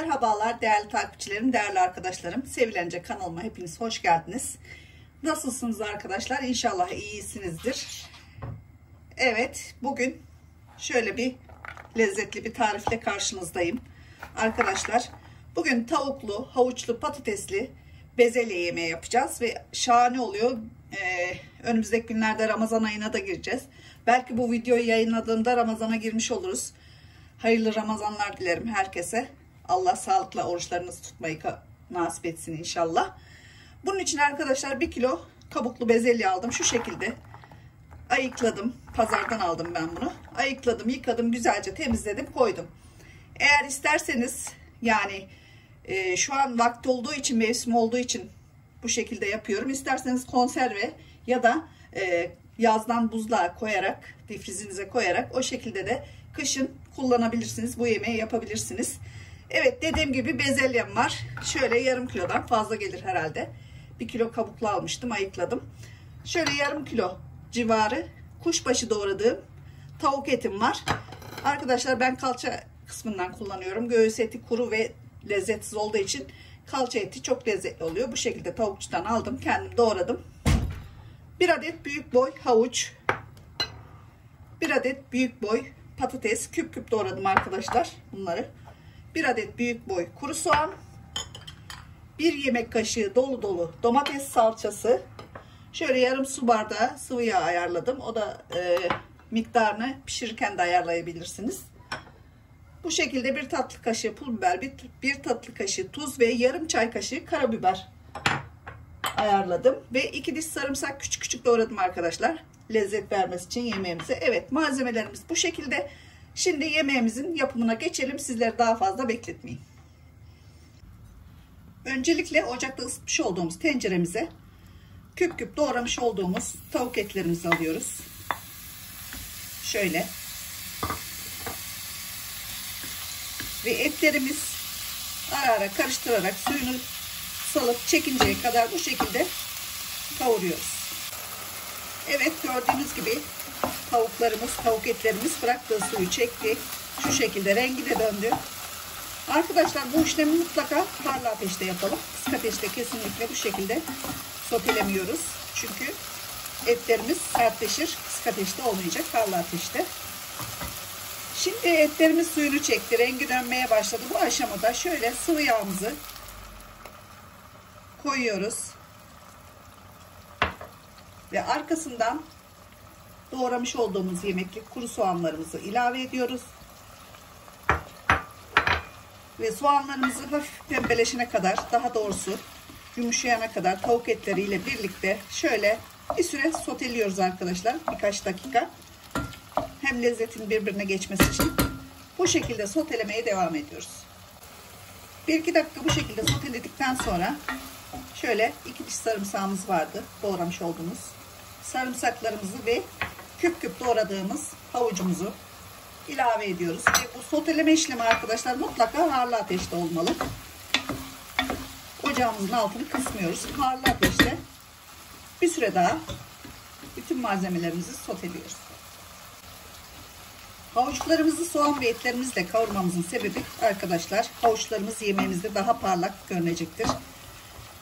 Merhabalar değerli takipçilerim, değerli arkadaşlarım. Sevilence kanalıma hepiniz hoş geldiniz. Nasılsınız arkadaşlar? İnşallah iyisinizdir. Evet, bugün şöyle bir lezzetli bir tarifle karşınızdayım. Arkadaşlar, bugün tavuklu, havuçlu, patatesli bezelye yemeği yapacağız ve şahane oluyor. Ee, önümüzdeki günlerde Ramazan ayına da gireceğiz. Belki bu videoyu yayınladığımda Ramazan'a girmiş oluruz. Hayırlı Ramazanlar dilerim herkese. Allah sağlıkla oruçlarınızı tutmayı nasip etsin inşallah. Bunun için arkadaşlar 1 kilo kabuklu bezelye aldım. Şu şekilde ayıkladım. Pazardan aldım ben bunu. Ayıkladım, yıkadım, güzelce temizledim, koydum. Eğer isterseniz yani e, şu an vakti olduğu için, mevsim olduğu için bu şekilde yapıyorum. İsterseniz konserve ya da e, yazdan buzluğa koyarak, difrizinize koyarak o şekilde de kışın kullanabilirsiniz. Bu yemeği yapabilirsiniz. Evet dediğim gibi bezelyem var. Şöyle yarım kilodan fazla gelir herhalde. Bir kilo kabuklu almıştım ayıkladım. Şöyle yarım kilo civarı kuşbaşı doğradığım tavuk etim var. Arkadaşlar ben kalça kısmından kullanıyorum. Göğüs eti kuru ve lezzetsiz olduğu için kalça eti çok lezzetli oluyor. Bu şekilde tavukçudan aldım. Kendim doğradım. Bir adet büyük boy havuç. Bir adet büyük boy patates. Küp küp doğradım arkadaşlar bunları. 1 adet büyük boy kuru soğan, 1 yemek kaşığı dolu dolu domates salçası, şöyle yarım su bardağı sıvı yağ ayarladım. O da e, miktarını pişirirken de ayarlayabilirsiniz. Bu şekilde bir tatlı kaşığı pul biber, bir, bir tatlı kaşığı tuz ve yarım çay kaşığı karabiber ayarladım. Ve iki diş sarımsak küçük küçük doğradım arkadaşlar. Lezzet vermesi için yemeğimize. Evet malzemelerimiz bu şekilde. Şimdi yemeğimizin yapımına geçelim. Sizleri daha fazla bekletmeyin. Öncelikle ocakta ısıtmış olduğumuz tenceremize küp küp doğramış olduğumuz tavuk etlerimizi alıyoruz. Şöyle. Ve etlerimiz ara ara karıştırarak suyunu salıp çekinceye kadar bu şekilde kavuruyoruz. Evet gördüğünüz gibi tavuklarımız, tavuk etlerimiz bıraktığı suyu çekti. Şu şekilde rengi de döndü. Arkadaşlar bu işlemi mutlaka parlı ateşte yapalım. Kısık ateşte kesinlikle bu şekilde sotelemiyoruz. Çünkü etlerimiz sertleşir. Kısık ateşte olmayacak. Parlı ateşte. Şimdi etlerimiz suyunu çekti. Rengi dönmeye başladı. Bu aşamada şöyle sıvı yağımızı koyuyoruz. Ve arkasından doğramış olduğumuz yemeklik kuru soğanlarımızı ilave ediyoruz. Ve soğanlarımızı hafif pembeleşene kadar daha doğrusu yumuşayana kadar tavuk etleriyle birlikte şöyle bir süre soteliyoruz arkadaşlar. Birkaç dakika. Hem lezzetin birbirine geçmesi için bu şekilde sotelemeye devam ediyoruz. Bir iki dakika bu şekilde soteledikten sonra şöyle iki diş sarımsağımız vardı. Doğramış olduğumuz sarımsaklarımızı ve küp küp doğradığımız havucumuzu ilave ediyoruz. Ve bu soteleme işlemi arkadaşlar mutlaka harlı ateşte olmalı. Ocağımızın altını kısmıyoruz. Harlı ateşte bir süre daha bütün malzemelerimizi soteliyoruz. Havuçlarımızı soğan ve etlerimizle kavurmamızın sebebi arkadaşlar havuçlarımız yemeğimizde daha parlak görünecektir.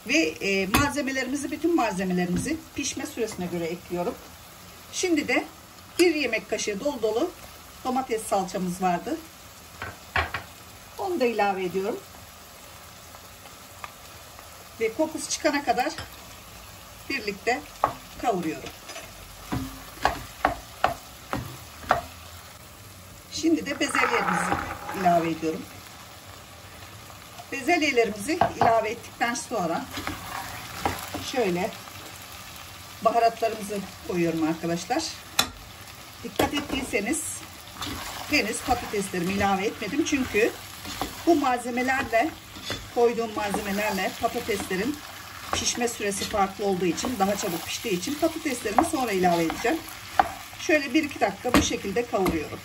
Ve e, malzemelerimizi bütün malzemelerimizi pişme süresine göre ekliyorum. Şimdi de bir yemek kaşığı dolu dolu domates salçamız vardı. Onu da ilave ediyorum. Ve kokusu çıkana kadar birlikte kavuruyorum. Şimdi de bezelyelerimizi ilave ediyorum. Bezelyelerimizi ilave ettikten sonra şöyle baharatlarımızı koyuyorum arkadaşlar. Dikkat ettiyseniz henüz patateslerimi ilave etmedim. Çünkü bu malzemelerle koyduğum malzemelerle patateslerin pişme süresi farklı olduğu için daha çabuk piştiği için patateslerimi sonra ilave edeceğim. Şöyle 1-2 dakika bu şekilde kavuruyorum.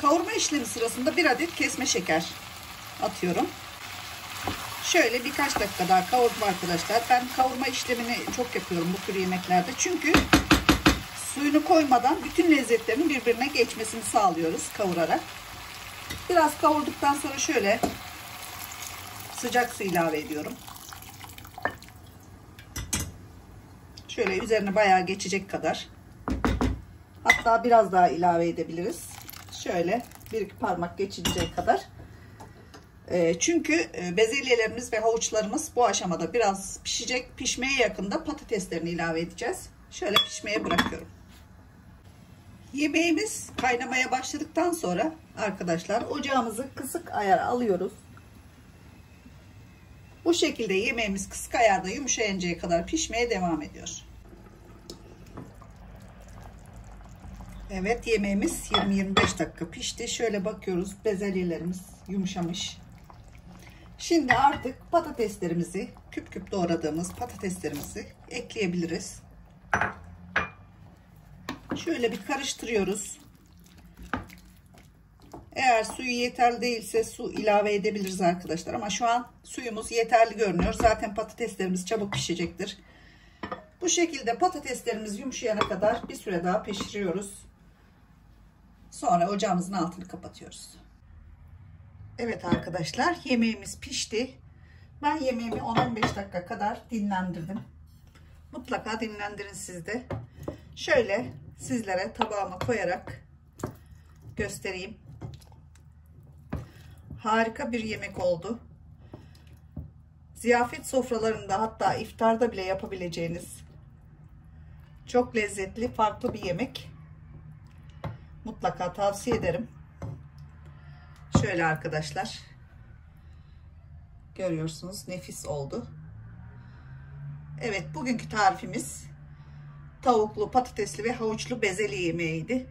Kavurma işlemi sırasında bir adet kesme şeker atıyorum. Şöyle birkaç dakika daha kavurdum arkadaşlar. Ben kavurma işlemini çok yapıyorum bu tür yemeklerde. Çünkü Suyunu koymadan bütün lezzetlerin birbirine geçmesini sağlıyoruz kavurarak. Biraz kavurduktan sonra şöyle sıcak su ilave ediyorum. Şöyle üzerine bayağı geçecek kadar. Hatta biraz daha ilave edebiliriz. Şöyle bir iki parmak geçinceye kadar. Ee, çünkü e, bezelyelerimiz ve havuçlarımız bu aşamada biraz pişecek. Pişmeye yakında patateslerini ilave edeceğiz. Şöyle pişmeye bırakıyorum. Yemeğimiz kaynamaya başladıktan sonra arkadaşlar ocağımızı kısık ayar alıyoruz. Bu şekilde yemeğimiz kısık ayarda yumuşayıncaya kadar pişmeye devam ediyor. Evet yemeğimiz 20-25 dakika pişti. Şöyle bakıyoruz bezelyelerimiz yumuşamış. Şimdi artık patateslerimizi küp küp doğradığımız patateslerimizi ekleyebiliriz. Şöyle bir karıştırıyoruz. Eğer suyu yeterli değilse su ilave edebiliriz arkadaşlar. Ama şu an suyumuz yeterli görünüyor. Zaten patateslerimiz çabuk pişecektir. Bu şekilde patateslerimiz yumuşayana kadar bir süre daha pişiriyoruz. Sonra ocağımızın altını kapatıyoruz. Evet arkadaşlar yemeğimiz pişti. Ben yemeğimi 10-15 dakika kadar dinlendirdim. Mutlaka dinlendirin siz de. Şöyle sizlere tabağıma koyarak göstereyim. Harika bir yemek oldu. Ziyafet sofralarında hatta iftarda bile yapabileceğiniz çok lezzetli farklı bir yemek. Mutlaka tavsiye ederim. Şöyle arkadaşlar. Görüyorsunuz nefis oldu. Evet bugünkü tarifimiz tavuklu, patatesli ve havuçlu bezelye yemeğiydi.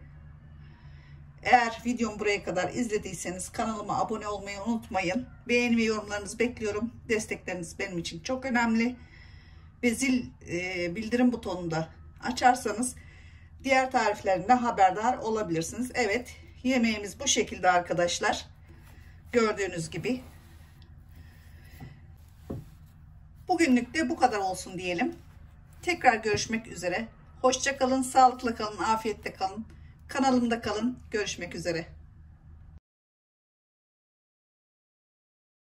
Eğer videomu buraya kadar izlediyseniz kanalıma abone olmayı unutmayın. Beğeni ve yorumlarınızı bekliyorum. Destekleriniz benim için çok önemli. Ve zil e, bildirim butonunu da açarsanız diğer tariflerimden haberdar olabilirsiniz. Evet yemeğimiz bu şekilde arkadaşlar. Gördüğünüz gibi. Bugünlük de bu kadar olsun diyelim. Tekrar görüşmek üzere. Hoşça kalın, sağlıkla kalın, afiyette kalın. Kanalımda kalın. Görüşmek üzere.